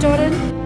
Jordan.